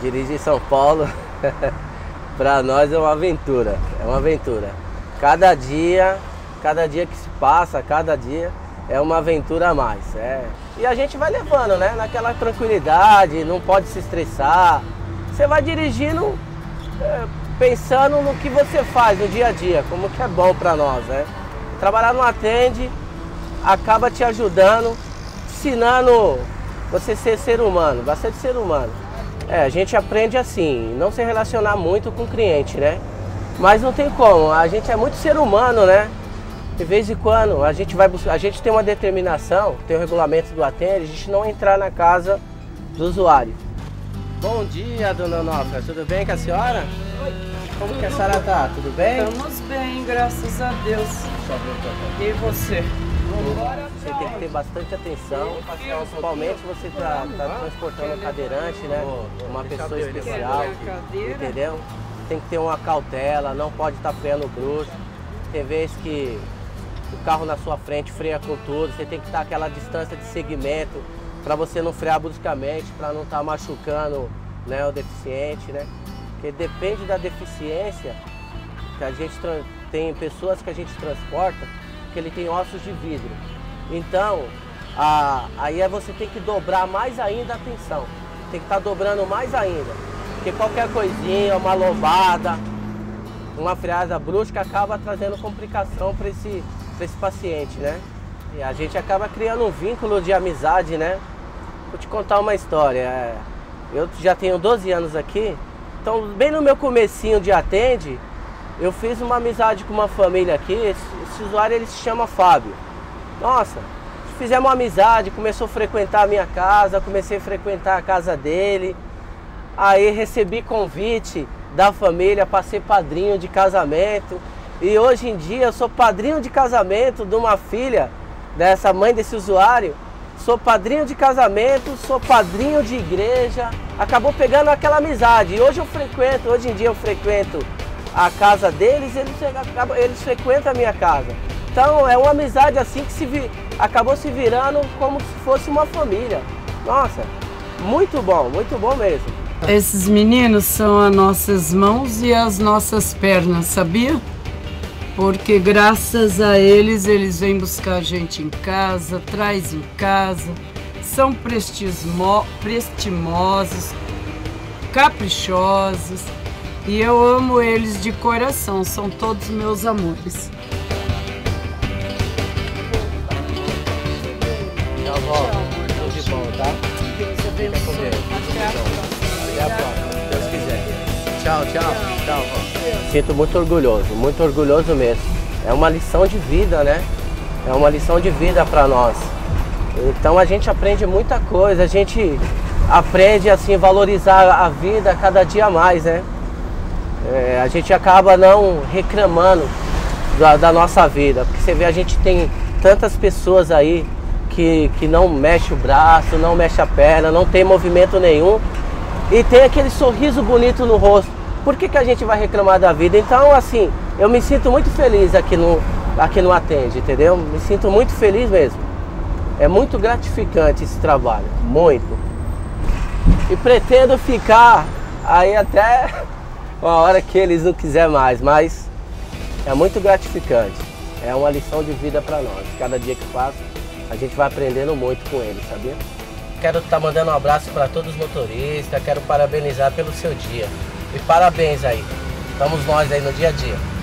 Dirigir São Paulo para nós é uma aventura, é uma aventura. Cada dia, cada dia que se passa, cada dia é uma aventura a mais. É. E a gente vai levando, né? Naquela tranquilidade, não pode se estressar. Você vai dirigindo é, pensando no que você faz no dia a dia, como que é bom para nós, né? Trabalhar no Atende acaba te ajudando, ensinando você ser ser humano, bastante ser humano. É, a gente aprende assim, não se relacionar muito com o cliente, né? Mas não tem como, a gente é muito ser humano, né? De vez em quando a gente vai buscar, a gente tem uma determinação, tem o regulamento do Atende, a gente não entrar na casa do usuário. Bom dia, dona Onofra, tudo bem com a senhora? Oi. Como que a senhora tá? Tudo bem? Estamos bem, graças a Deus. E você? Você tem que ter bastante atenção, principalmente você está tá transportando um cadeirante, né? Uma pessoa especial, entendeu? Tem que ter uma cautela, não pode estar tá freando bruxo. Tem vezes que o carro na sua frente freia com tudo, você tem que estar aquela distância de segmento para você não frear bruscamente, para não estar tá machucando né, o deficiente, né? Porque depende da deficiência que a gente tem pessoas que a gente transporta que ele tem ossos de vidro. Então, a, aí é você tem que dobrar mais ainda a atenção. Tem que estar tá dobrando mais ainda. Porque qualquer coisinha, uma lombada, uma freada brusca acaba trazendo complicação para esse, esse paciente, né? E a gente acaba criando um vínculo de amizade, né? Vou te contar uma história. É, eu já tenho 12 anos aqui, então bem no meu comecinho de atende, eu fiz uma amizade com uma família aqui, esse, esse usuário ele se chama Fábio. Nossa, fizemos uma amizade, começou a frequentar a minha casa, comecei a frequentar a casa dele. Aí recebi convite da família para ser padrinho de casamento. E hoje em dia eu sou padrinho de casamento de uma filha dessa mãe desse usuário. Sou padrinho de casamento, sou padrinho de igreja. Acabou pegando aquela amizade. E hoje eu frequento, hoje em dia eu frequento a casa deles, eles, eles frequentam a minha casa. Então é uma amizade assim que se vi, acabou se virando como se fosse uma família. Nossa, muito bom, muito bom mesmo. Esses meninos são as nossas mãos e as nossas pernas, sabia? Porque graças a eles, eles vêm buscar a gente em casa, traz em casa, são prestimosos, caprichosos e eu amo eles de coração, são todos meus amores. Tchau, vó. Tudo de bom, tá? Deus abençoe. Até a próxima. se Deus quiser. Tchau, tchau. Tchau, vó. Sinto muito orgulhoso, muito orgulhoso mesmo. É uma lição de vida, né? É uma lição de vida para nós. Então a gente aprende muita coisa, a gente aprende assim valorizar a vida cada dia mais, né? É, a gente acaba não reclamando da, da, nossa vida. Porque você vê, a gente tem tantas pessoas aí que, que não mexe o braço, não mexe a perna, não tem movimento nenhum e tem aquele sorriso bonito no rosto. Por que, que a gente vai reclamar da vida? Então, assim, eu me sinto muito feliz aqui no, aqui no Atende, entendeu? Me sinto muito feliz mesmo. É muito gratificante esse trabalho, muito. E pretendo ficar aí até uma hora que eles não quiser mais, mas é muito gratificante. É uma lição de vida para nós. Cada dia que passa, a gente vai aprendendo muito com eles, sabia? Quero estar tá mandando um abraço para todos os motoristas, quero parabenizar pelo seu dia. E parabéns aí. Estamos nós aí no dia a dia.